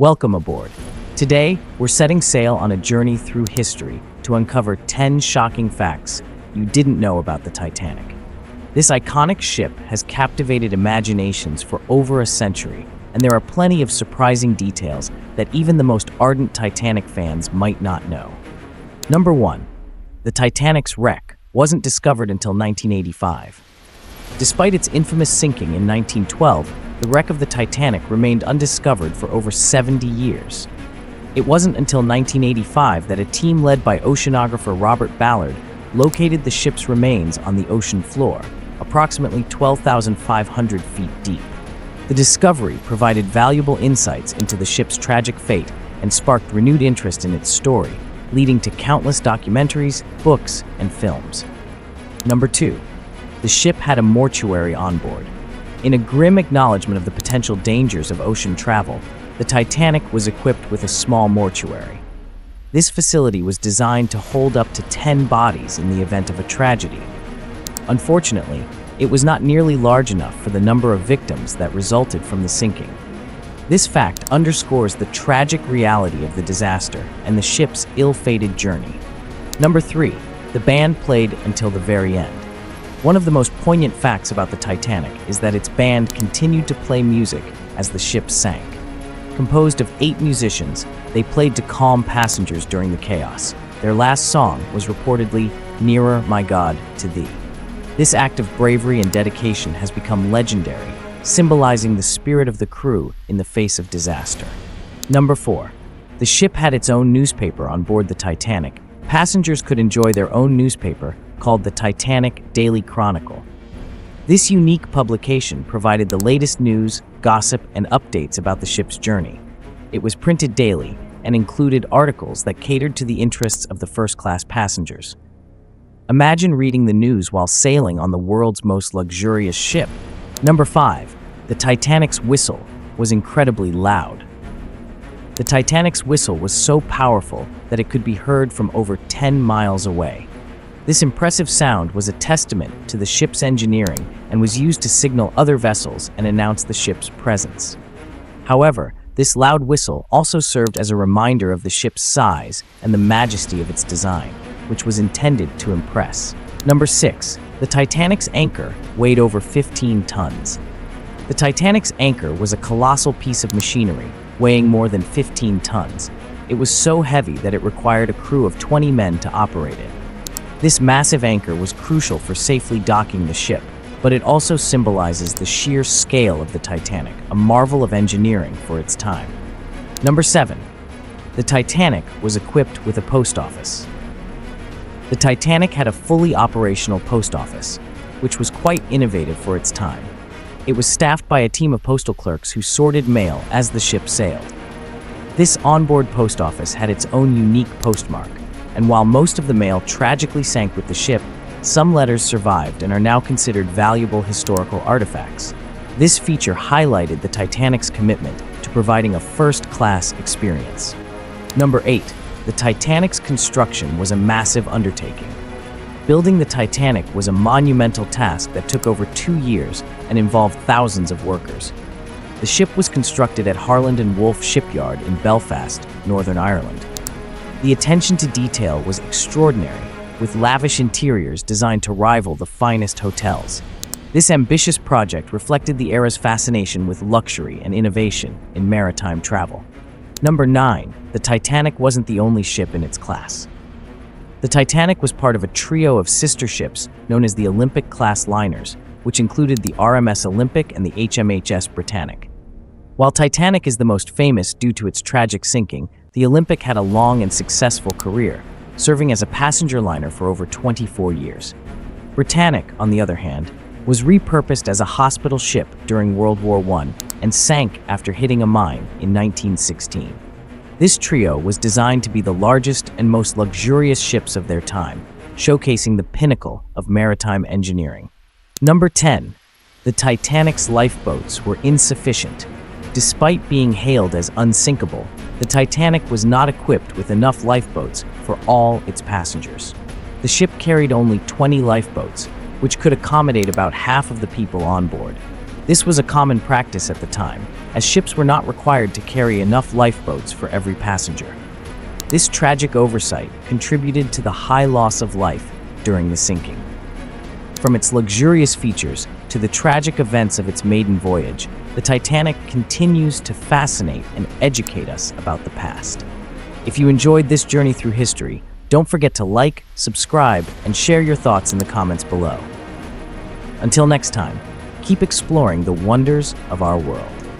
Welcome aboard. Today, we're setting sail on a journey through history to uncover 10 shocking facts you didn't know about the Titanic. This iconic ship has captivated imaginations for over a century, and there are plenty of surprising details that even the most ardent Titanic fans might not know. Number 1. The Titanic's wreck wasn't discovered until 1985. Despite its infamous sinking in 1912, the wreck of the Titanic remained undiscovered for over 70 years. It wasn't until 1985 that a team led by oceanographer Robert Ballard located the ship's remains on the ocean floor, approximately 12,500 feet deep. The discovery provided valuable insights into the ship's tragic fate and sparked renewed interest in its story, leading to countless documentaries, books, and films. Number 2. The ship had a mortuary on board. In a grim acknowledgement of the potential dangers of ocean travel, the Titanic was equipped with a small mortuary. This facility was designed to hold up to 10 bodies in the event of a tragedy. Unfortunately, it was not nearly large enough for the number of victims that resulted from the sinking. This fact underscores the tragic reality of the disaster and the ship's ill-fated journey. Number 3. The band played until the very end. One of the most poignant facts about the Titanic is that its band continued to play music as the ship sank. Composed of eight musicians, they played to calm passengers during the chaos. Their last song was reportedly Nearer, My God, to Thee. This act of bravery and dedication has become legendary, symbolizing the spirit of the crew in the face of disaster. Number 4. The ship had its own newspaper on board the Titanic. Passengers could enjoy their own newspaper called the Titanic Daily Chronicle. This unique publication provided the latest news, gossip, and updates about the ship's journey. It was printed daily and included articles that catered to the interests of the first-class passengers. Imagine reading the news while sailing on the world's most luxurious ship. Number 5. The Titanic's whistle was incredibly loud. The Titanic's whistle was so powerful that it could be heard from over 10 miles away. This impressive sound was a testament to the ship's engineering and was used to signal other vessels and announce the ship's presence. However, this loud whistle also served as a reminder of the ship's size and the majesty of its design, which was intended to impress. Number 6. The Titanic's anchor weighed over 15 tons. The Titanic's anchor was a colossal piece of machinery, weighing more than 15 tons. It was so heavy that it required a crew of 20 men to operate it. This massive anchor was crucial for safely docking the ship, but it also symbolizes the sheer scale of the Titanic, a marvel of engineering for its time. Number 7. The Titanic was equipped with a post office. The Titanic had a fully operational post office, which was quite innovative for its time. It was staffed by a team of postal clerks who sorted mail as the ship sailed. This onboard post office had its own unique postmark, and while most of the mail tragically sank with the ship, some letters survived and are now considered valuable historical artifacts. This feature highlighted the Titanic's commitment to providing a first-class experience. Number 8. The Titanic's construction was a massive undertaking. Building the Titanic was a monumental task that took over two years and involved thousands of workers. The ship was constructed at Harland and Wolff Shipyard in Belfast, Northern Ireland. The attention to detail was extraordinary, with lavish interiors designed to rival the finest hotels. This ambitious project reflected the era's fascination with luxury and innovation in maritime travel. Number 9. The Titanic wasn't the only ship in its class. The Titanic was part of a trio of sister ships known as the Olympic-class liners, which included the RMS Olympic and the HMHS Britannic. While Titanic is the most famous due to its tragic sinking, the Olympic had a long and successful career, serving as a passenger liner for over 24 years. Britannic, on the other hand, was repurposed as a hospital ship during World War I and sank after hitting a mine in 1916. This trio was designed to be the largest and most luxurious ships of their time, showcasing the pinnacle of maritime engineering. Number 10. The Titanic's lifeboats were insufficient. Despite being hailed as unsinkable, the Titanic was not equipped with enough lifeboats for all its passengers. The ship carried only 20 lifeboats, which could accommodate about half of the people on board. This was a common practice at the time, as ships were not required to carry enough lifeboats for every passenger. This tragic oversight contributed to the high loss of life during the sinking. From its luxurious features to the tragic events of its maiden voyage, the Titanic continues to fascinate and educate us about the past. If you enjoyed this journey through history, don't forget to like, subscribe, and share your thoughts in the comments below. Until next time, keep exploring the wonders of our world.